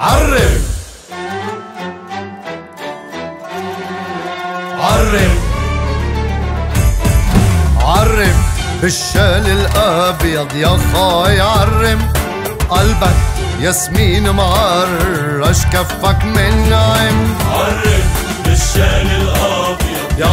عرف عرف عرف بالشال الأبيض يا خاي عرم. قلبك ياسمين معرش كفك من نعم. عرف بالشال الأبيض يا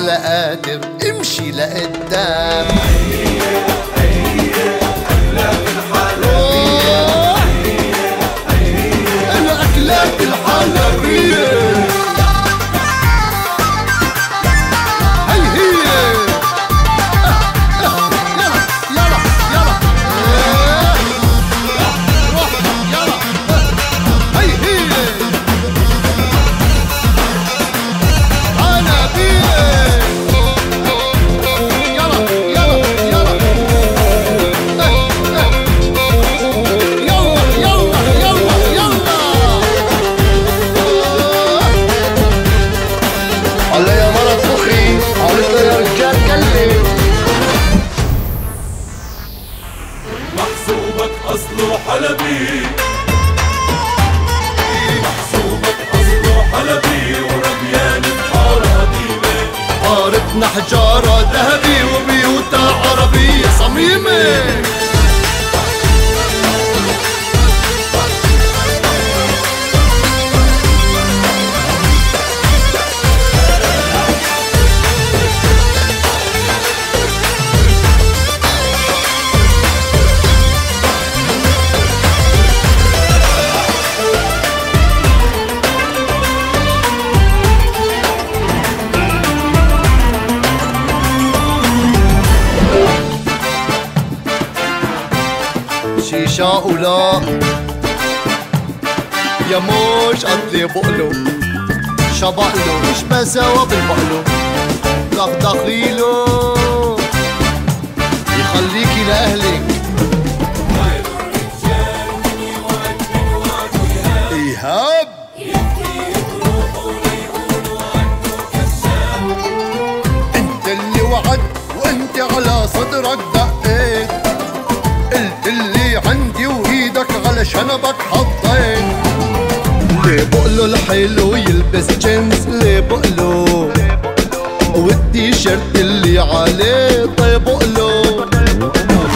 ولا قادر امشي لقدام. حجارة ذهبي. شيشة ولا يا موش قتلي بقلو. شبقلو مش مساوى بالبقلو دغدغيلو يخليكي لأهلك. شنبك حطيت ليه بقله الحلو يلبس جينز؟ ليه بقله والتيشيرت اللي عليه طيب بقله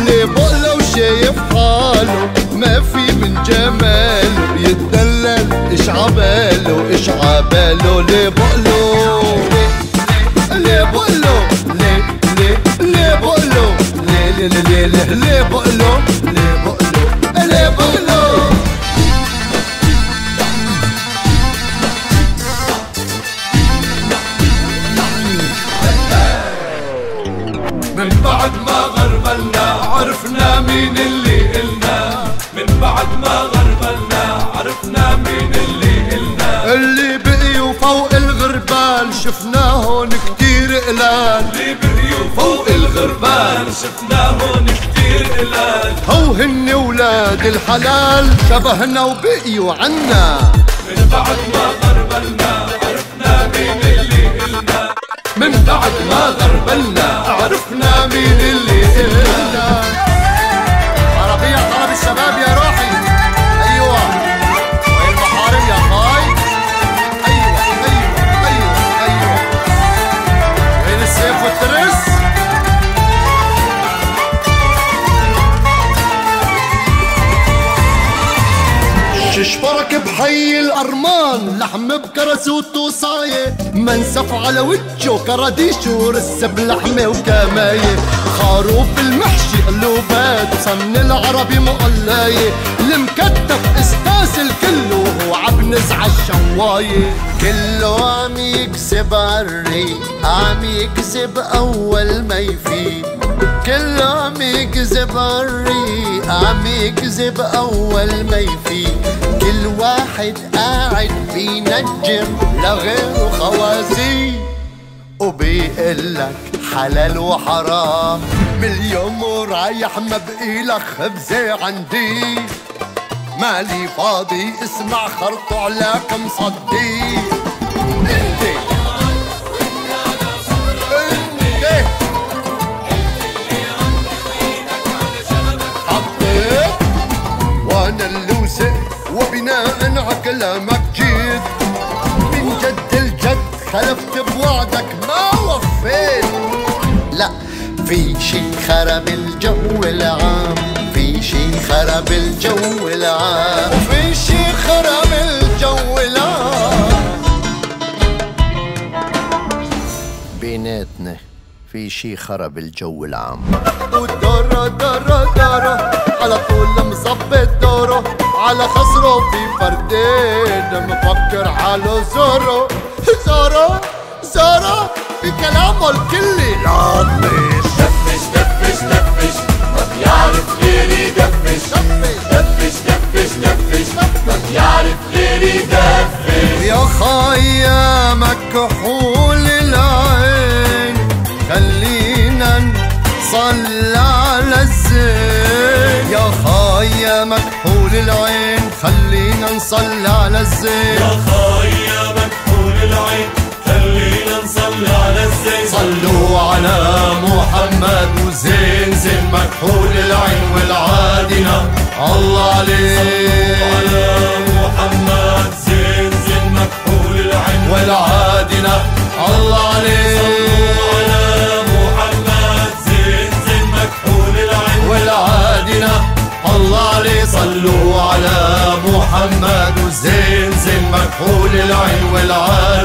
ليه بقله وشايف حاله؟ ما في من جماله. بيتدلل إيش عباله؟ إيش عباله؟ ليه بقله ليه بقله ليه؟ ليه؟ ليه بقله ليه؟ ليه؟ ليه؟ ليه؟ ليه بقله ليه؟ بعد ما غربلنا عرفنا مين اللي إلنا. من بعد ما غربلنا عرفنا مين اللي إلنا. اللي بقيوا فوق الغربال شفناهن كتير قلال اللي بقيوا فوق الغربان شفناهن كتير قلال هو هن ولاد الحلال شبهنا وبقيوا عنا. من بعد ما غربلنا بكرز وطوصاية منسف على وجهه كراديش ورز بلحمة وكماية. خروف المحشي قلوبات وسمن العربي مقلاية. المكتف أستاذ الكل وهو عم نزع الشواية. كله عم يكسب عالريق عم يكسب أول ما يفيد. كله عم يكذب عالريق عم يكذب أول ما يفيق كل واحد قاعد بينجم لغيره خوازيق وبيقلك حلال وحرام. من اليوم ورايح ما بقيلك خبزة عندي. مالي فاضي اسمع خرطو عليك مصدي كلامك جيت من جد الجد خلفت بوعدك ما وفيت. لا في شي خرب الجو العام. في شي خرب الجو العام. وفي شي خرب الجو العام. بيناتنا في شي خرب الجو العام. ودورة دورة دورة على طول مظبط دوره. على خصره في فردين مفكر حاله زورو. زورو زورو في كلامه الكلي لطيش دفش دفش دفش ما بيعرف غيري دفش دفش دفش دفش ما بيعرف غيري دفش يا خيامك كحول العين. خلينا نصلي العين خلينا نصلي على الزين. يا خايا مكحول العين خلينا نصلي على الزين. صلوا على محمد وزين زين مكحول العين والعادنا الله عليه على محمد زين زين مكحول العين. والعادنا الله عليه وزين زين مكحول العين حرم